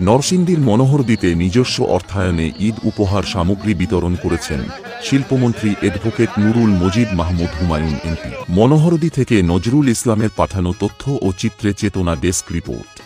নরসিংদীর মনোহরদীতে নিজস্ব অর্থায়নে ঈদ উপহার সামগ্রী বিতরণ করেছেন শিল্পমন্ত্রী অ্যাডভোকেট নুরুল মজিদ মাহমুদ হুমায়ুন এমপি। মনোহরদি থেকে নজরুল ইসলামের পাঠানো তথ্য ও চিত্রে চেতনা ডেস্ক রিপোর্ট।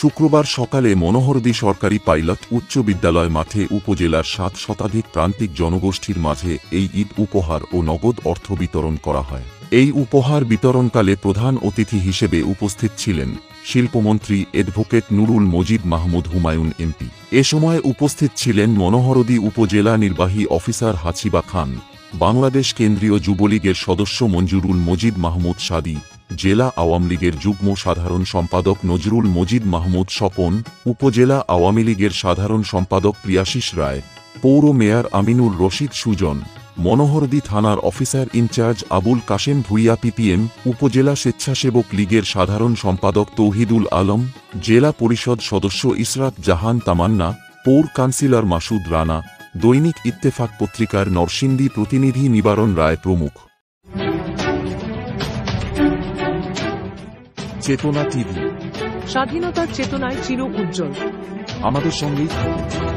শুক্রবার সকালে মনোহরদী সরকারি পাইলট উচ্চ বিদ্যালয় মাঠে উপজেলার সাত শতাধিক প্রান্তিক জনগোষ্ঠীর মাঝে এই ঈদ উপহার ও নগদ অর্থ বিতরণ করা হয়। এই উপহার বিতরণকালে প্রধান অতিথি হিসেবে উপস্থিত ছিলেন শিল্পমন্ত্রী অ্যাডভোকেট নুরুল মজিদ মাহমুদ হুমায়ুন এমপি। এ সময় উপস্থিত ছিলেন মনোহরদী উপজেলা নির্বাহী অফিসার হাছিবা খান, বাংলাদেশ কেন্দ্রীয় যুবলীগের সদস্য মঞ্জুরুল মজিদ মাহমুদ সাদি জেলা আওয়ামী লীগের যুগ্ম সাধারণ সম্পাদক নজরুল মজিদ মাহমুদ স্বপন, উপজেলা আওয়ামী লীগের সাধারণ সম্পাদক প্রিয়াশিস রায়, পৌর মেয়র আমিনুর রশিদ সুজন, মনোহরদী থানার officer in charge Abul Kashem Bhuiyan PPM, উপজেলা স্বেচ্ছাসেবক লীগের সাধারণ সম্পাদক তৌহিদুল আলম, জেলা পরিষদ সদস্য ইসরাত জাহান তামান্না, পৌর কাউন্সিলর মাসুদ রানা, দৈনিক ইত্তেফাক পত্রিকার নরসিংদী প্রতিনিধি নিবারণ রায় প্রমুখ। চেতনা টিভি। স্বাধীনতার চেতনায় চির উজ্জ্বল। আমাদের সঙ্গেই থাকুন।